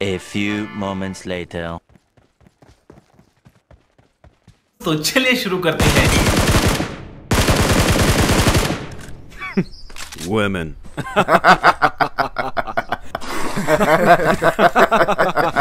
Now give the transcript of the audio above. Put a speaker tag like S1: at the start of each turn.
S1: A few moments later.
S2: तो चलिए शुरू करते हैं
S3: Women.